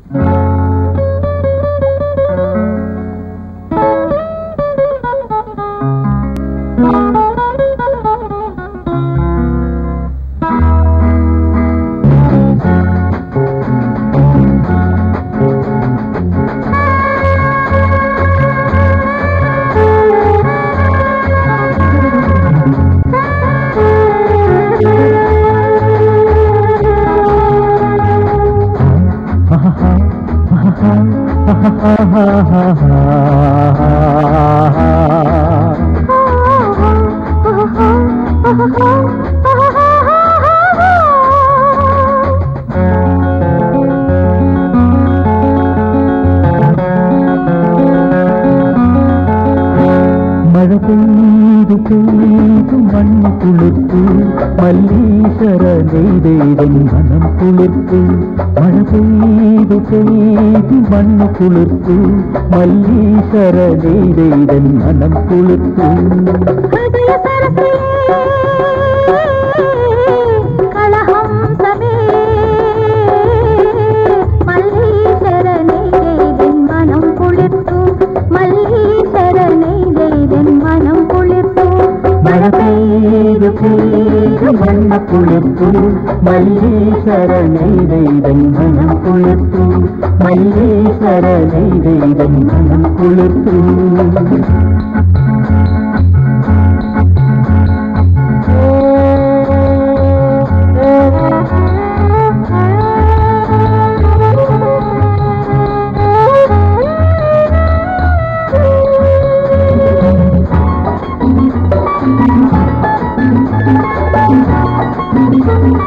Mm-hmm. ha ha மழை பெய்து பெய்து மண் குளிர்த்து மல்லீஸ்வர தெய்வம் மனம் குளிர்த்து மழை பெய்து பெய்து மண் குளிர்த்து மல்லீஸ்வர தெய்வம் மனம் குளிர்த்து నీరుకు మన్న పులుపు మళ్ళీ శరణైదైదనం పులుపు మళ్ళీ శరణైదైదనం పులుపు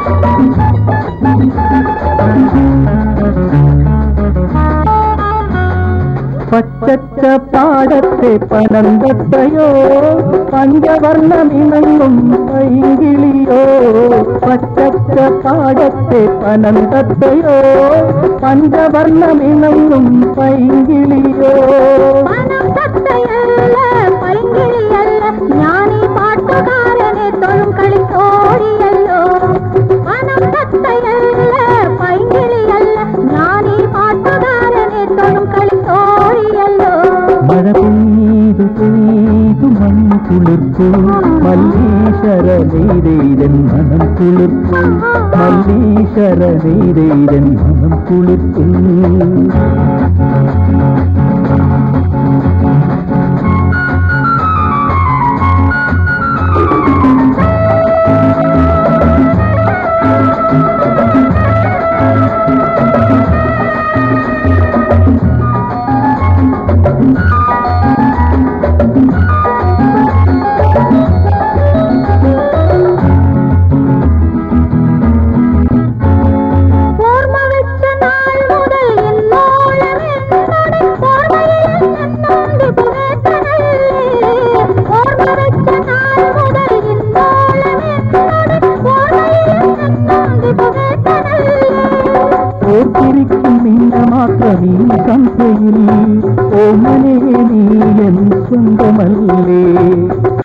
நெய்தெய்தம் பச்சச்ச பாடத்தை பனந்தத்தையோ பஞ்சவர்ணம் இணங்கும் பைங்கிளியோ பச்சச்ச பாடத்தை பனந்தத்தையோ பஞ்சவர்ணம் இணங்கும் பைங்கிளியோ. மனம் மண் மல்லீஸ்வர நெய்தெய்தன் மனம் குளிர்த்து மல்லீஸ்வர நெய்தெய்தன் மனம் குளிர்த்து ചിരിക്കും നിന്ന മാത്രമീ സംശയിൽ. ഓമനെ നീ എൻ സ്വന്തമല്ലേ?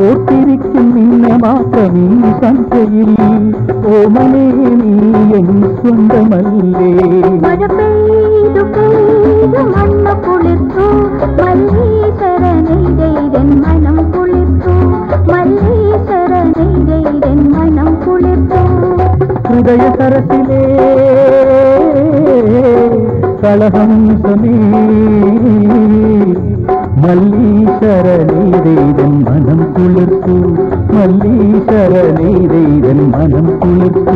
ഓട്ടിരിക്കും നിന്നെ മാത്രമീ സംശയിൽ. ഓമനെ നീ എൻ സ്വന്തമല്ലേ? മഴ പെയ്തു പെയ്തു മണ്ണ കുളിർത്തു മല്ലീശ്വരനെയ്തെയ്തൻ മനം കുളിർത്തു മല്ലീശ്വരനെയ്തെയ്തൻ മനം കുളിർത്തു. ഹൃദയ സരസിലേ ஹிருதய சரசிலே மல்லீஸ்வர நெய்தெய்தன் மனம் குளிர்த்து மல்லீஸ்வர நெய்தெய்தன் மனம் குளிர்த்து